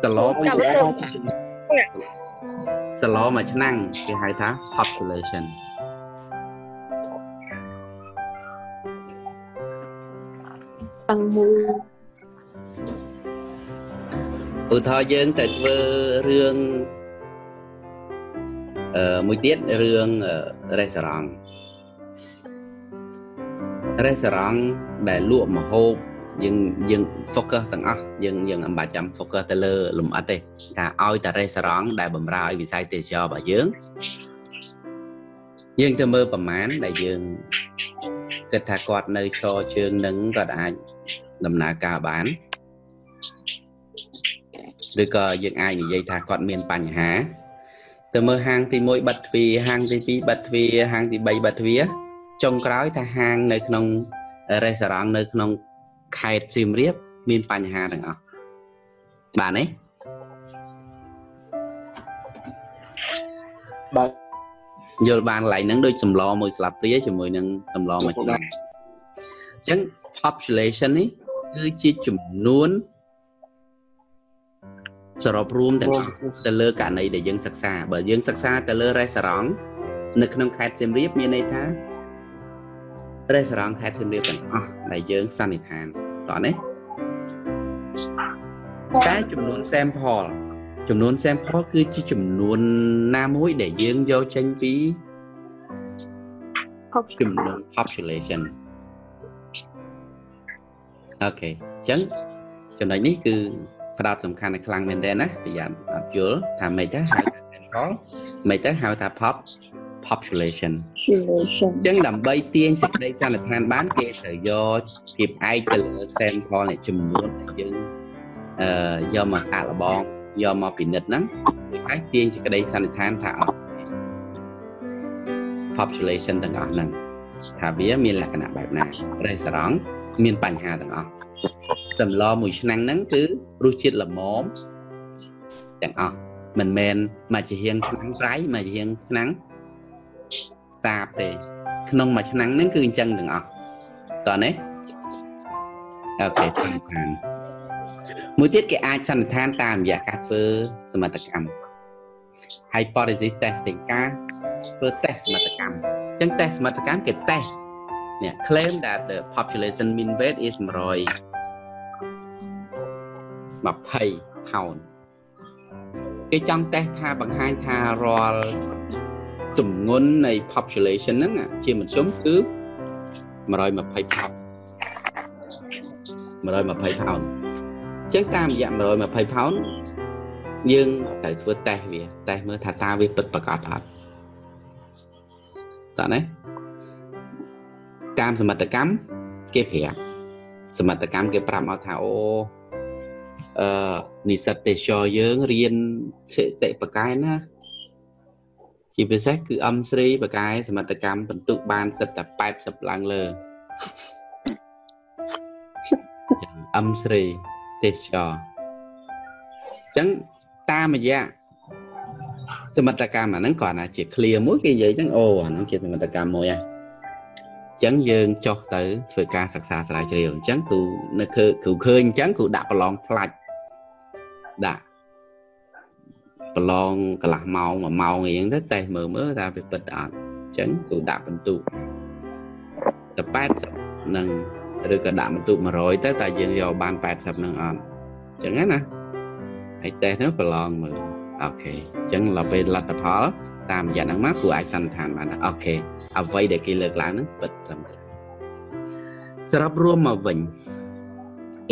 សឡមួយសឡមួយឆ្នាំងគេហៅថា population តាំងមូល ឧទាហរណ៍យើងទៅធ្វើរឿងអឺមួយទៀតរឿងរេស្តូរ៉ង់រេស្តូរ៉ង់ដែលលក់ម្ហូបយើងយើង focus ទាំងអស់យើងយើងមិនបាច់ចាំ focus ទៅលើលំអិតទេថាឲ្យតែរេស្តូរ៉ង់ដែលបំរើឲ្យវិស័យទេសចររបស់យើងយើងទៅមើលប្រមាណដែលយើងគិតថាគាត់នៅឈរជើងនឹងគាត់អាចដំណើរការបាន ឬក៏យើងអាចនិយាយថាគាត់មានបញ្ហាទៅមើលហាងទី1បិទទ្វារហាងទី2បិទទ្វារហាងទី3បិទទ្វារចុងក្រោយថាហាងនៅក្នុងរេស្តូរ៉ង់នៅក្នុងខេត្តសៀមរាបមានបញ្ហាទាំងអស់បាទទេបាទយល់បានកន្លែងហ្នឹងដូចសម្លមួយស្លាបព្រាជាមួយនឹងសម្លមួយឆ្នាំងអញ្ចឹង population នេះគឺជាចំនួន សរុបរួមទាំងអស់ទៅលើករណីដែលយើងសិក្សាបើយើងសិក្សាទៅលើ restaurant នៅក្នុងខេត្តសៀមរាបមានន័យថា restaurant ខេត្តសៀមរាបទាំងអស់ដែលយើងសន្និដ្ឋានតោះនេះតែចំនួន sample ចំនួន sample គឺជាចំនួនណាមួយដែលយើងយកចេញពីចំនួន population អូខេអញ្ចឹងចំណុចនេះគឺ ផ្ដោតសំខាន់ខ្លាំងមែនទែនណាប្រយ័ត្នអត់យល់ថាម៉េចទៅហៅថា sample ម៉េចទៅហៅថា pop population អញ្ចឹងដើម្បីទាញសេចក្តីសន្និដ្ឋានបានគេត្រូវយកគេផ្អែកទៅលើ sample នៃចំនួនដែលយើងអឺយកមកសាកល្បងយកមកពិនិត្យហ្នឹងគឺអាចទាញសេចក្តីសន្និដ្ឋានថាអត់ population ទាំងអស់ហ្នឹងថាវាមានលក្ខណៈបែបណា restaurant មានបញ្ហាទាំងអស់ សម្លមួយឆ្នាំងហ្នឹងគឺរសជាតិល្មមទាំងអស់មិនមែនមួយជាហៀងឆ្នាំងប្រៃមួយជាហៀងឆ្នាំងសាបទេ ក្នុងមួយឆ្នាំងហ្នឹងគឺអញ្ចឹងទាំងអស់តោះនេះអូខេសន្និដ្ឋានមួយទៀតគេអាចសន្និដ្ឋានតាមរយៈការធ្វើសមត្ថកម្ម hypothesis testing ការធ្វើ test សមត្ថកម្មអញ្ចឹង test សមត្ថកម្មគេ test នេះ claim that the population mean weight is 100 20 pound គេចង់តេស្តថាបង្ហាញថារាល់ទម្ងន់នៃ population ហ្នឹងជាមធ្យមគឺ120 pound 120 pound អញ្ចឹងតាមរយៈ120 pound យើងត្រូវធ្វើតេស្តវាតេស្តមើលថាតើវាពិតប្រាកដអត់តើណាតាមសមត្ថកម្មគេប្រាប់សមត្ថកម្មគេប្រាប់មកថាអូ អឺនិស្សិតទេសចរយើងរៀនសិតិបកាយណាជាពិសេសគឺអឹមស្រីបកាយសមត្ថកម្មបន្ទុកបានសិតតែ80ឡើងលើចឹងអឹមស្រីទេសចរអញ្ចឹងតាមរយៈសមត្ថកម្មអាហ្នឹងគ្រាន់តែជា clear មួយគេនិយាយហ្នឹងអូអាហ្នឹងជាសមត្ថកម្មមួយហ៎ ចឹងយើងចុះទៅធ្វើការសិក្សាស្រាវជ្រាវអញ្ចឹងគ្រូនៅគឺគ្រូឃើញអញ្ចឹងគ្រូដាក់ប្រឡងផ្លាច់ដាក់ប្រឡងកន្លះម៉ោង1ម៉ោងអីហ្នឹងទៅតេស្តមើលមើលថាវាពិតអត់អញ្ចឹងគ្រូដាក់បន្ទុកតែ80នឹងឬក៏ដាក់បន្ទុក100ទៅតែយើងយកបាន80នឹងអត់អញ្ចឹងណាហើយតេស្តហ្នឹងប្រឡងមើលអូខេអញ្ចឹងដល់ពេលលទ្ធផល តាមរយៈហ្នឹងមកគ្រូអាចសន្និដ្ឋានបានថាអូខេអ្វីដែលគេលើកឡើងហ្នឹងពិតត្រឹមត្រូវសរុបរួមមកវិញ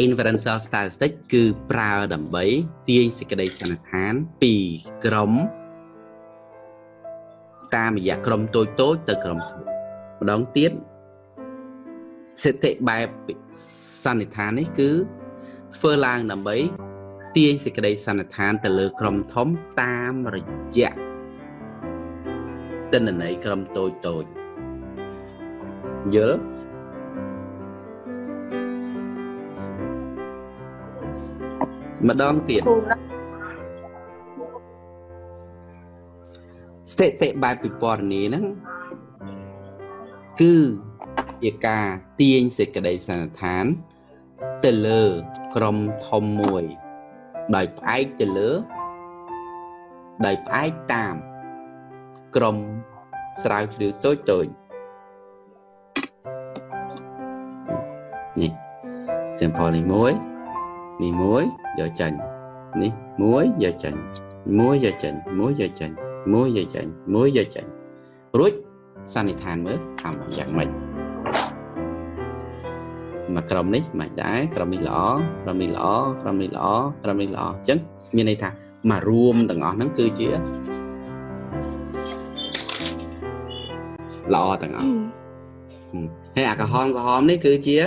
inferential statistics គឺប្រើដើម្បីទាញសេចក្តីសន្និដ្ឋានពីក្រុមតាមរយៈក្រុមតូចតូចទៅក្រុមធំម្ដងទៀតសិទ្ធិបែបសន្និដ្ឋាននេះគឺធ្វើឡើងដើម្បីទាញសេចក្តីសន្និដ្ឋានទៅលើក្រុមធំតាមរយៈ ទិន្នន័យក្រុមតូចតូចយល់ម្ដងទៀតគ្រូណាស្ថិតិបែបពិពណ៌នាហ្នឹងគឺជាការទាញសេចក្តីសន្និដ្ឋាន ទៅលើក្រុមធំមួយ ដោយផ្អែកទៅលើ ដោយផ្អែកតាម ក្រុមស្រាវជ្រាវតូចតូចនេះ sample នេះមួយនេះមួយយកចាញ់នេះមួយយកចាញ់មួយយកចាញ់មួយយកចាញ់មួយយកចាញ់មួយយកចាញ់រួចសន្និដ្ឋានមើលធ្វើយ៉ាងម៉េចមកក្រុមនេះមិនដែរក្រុមនេះល្អក្រុមនេះល្អក្រុមនេះល្អក្រុមនេះល្អអញ្ចឹងមានន័យថាមករួមទាំងអស់ហ្នឹងគឺជា ល្អទាំងអស់ហើយអាក្រហមក្រហមនេះគឺជា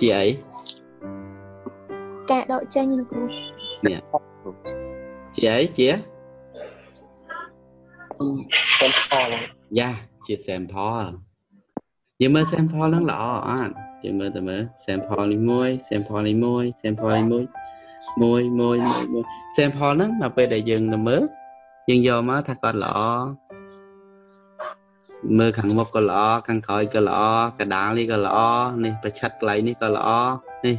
ជាអីការដកចេញលោកគ្រូជាអីជាសិនផលយ៉ាជា sample យើងមើល sample ហ្នឹងល្អអត់យើងមើលទៅមើល sample នេះមួយ sample នេះមួយ sample នេះមួយមួយមួយមួយមួយ sample ហ្នឹងដល់ពេលដែលយើងទៅមើល យើងយកមកថាគាត់ល្អមើលខាងមុខក៏ល្អខាងក្រោយក៏ល្អកដាលនេះក៏ល្អនេះប្រឆិតកន្លែងនេះក៏ល្អនេះ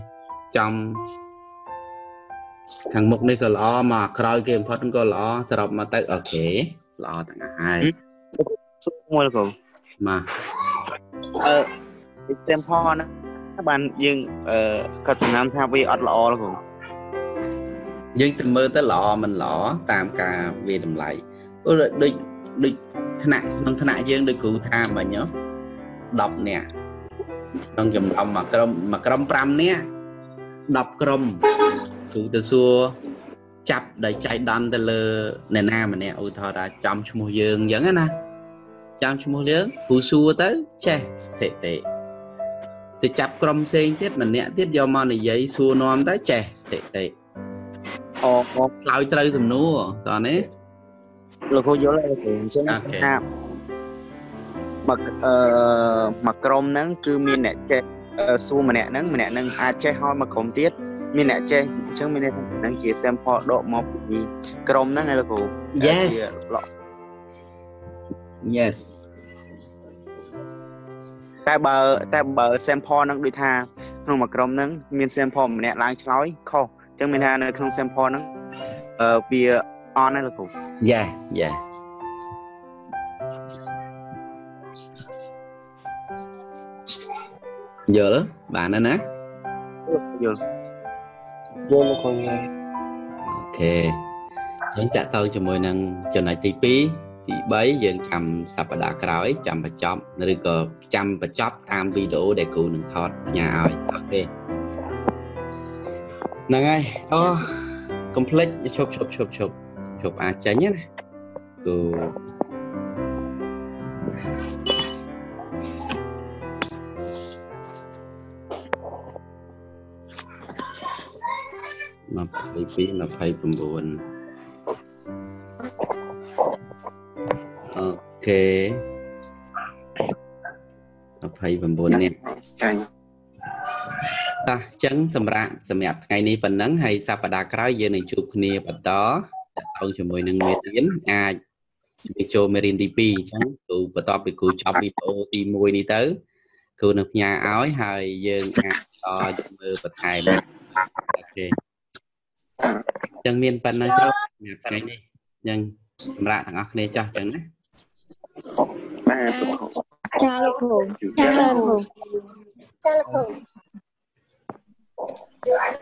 ចំខាងមុខនេះក៏ល្អមកក្រោយគេបំផុតក៏ល្អសរុបមកទៅអូខេល្អទាំងអស់ហើយសុខមួយលោកគ្រូមកអឺ sample ហ្នឹងបានយើងអឺគាត់ចំណាំថាវាអត់ល្អលោកគ្រូ យើងទៅមើលទៅល្អមិនល្អតាមការវាតម្លៃអូដូចដូចដូចថ្នាក់ក្នុងថ្នាក់យើងដូចគ្រូថាមិញហ៎10នាក់ក្នុងចំណោមមួយក្រុមមួយក្រុម5នាក់10ក្រុមគ្រូទៅសួរចាប់ដោយចៃដន្យទៅលើអ្នកណាម្នាក់ឧទាហរណ៍ថាចំឈ្មោះយើងអញ្ចឹងណាចាំឈ្មោះយើងគ្រូសួរទៅចេះស្ថិតិទៅចាប់ក្រុមផ្សេងទៀតម្នាក់ទៀតយកមកនិយាយសួរនាំទៅចេះស្ថិតិ អូឆ្លើយត្រូវសំណួរតោះនេះលោកគ្រូយល់ហើយលោកគ្រូអញ្ចឹងអូខេថាមកអឺមកក្រុមហ្នឹងគឺមានអ្នកចេះអឺសួរម្នាក់ហ្នឹងម្នាក់ហ្នឹងអាចចេះហើយមកក្រុមទៀតមានអ្នកចេះអញ្ចឹងមានន័យថាហ្នឹងជា sample ដកមកពីក្រុមហ្នឹងឯងលោកគ្រូ Yes ជាល្អ yes តែបើតែបើ sample ហ្នឹងដូចថាក្នុងមួយក្រុមហ្នឹងមាន sample ម្នាក់ឡើងឆ្លើយខុសអញ្ចឹងមានថានៅក្នុង sample ហ្នឹងអឺវាអនហើយលោកគ្រូ yeah yeah យល់បានហើយណាយល់យល់លោកគ្រូយល់អូខេអញ្ចឹងតាក់ទងជាមួយនឹងចំណុចទី2ទី3យើងចាំសប្តាហ៍ក្រោយចាំបញ្ចប់ឬក៏ចាំបញ្ចប់តាមវីដេអូដែលគ្រូនឹងថតផ្ញើឲ្យអូខេ ហ្នឹងហើយអូ complete ឈប់ឈប់ឈប់ឈប់ឈប់អាចចេញណាគូ22 29អូខេ29នេះចាញ់ តោះអញ្ចឹងសម្រាប់សម្រាប់ថ្ងៃនេះប៉ុណ្ណឹងហើយសប្តាហ៍ក្រោយយើងនឹងជួបគ្នាបន្តតទៅជាមួយនឹងមេរៀនអាចយើងចូលមេរៀនទី2អញ្ចឹងគ្រូបន្ទាប់ពីគ្រូចប់វីដេអូទី1នេះទៅគ្រូនឹងផ្ញើឲ្យហើយយើងអាចតយកមើលបន្ថែមអូខេអញ្ចឹងមានប៉ុណ្ណឹងទៅសម្រាប់ថ្ងៃនេះអញ្ចឹងសម្រាប់ទាំងអស់គ្នាចាស់អញ្ចឹងណាបាទលោកគ្រូចាលោកគ្រូចាលោកគ្រូចាលោកគ្រូ Yeah.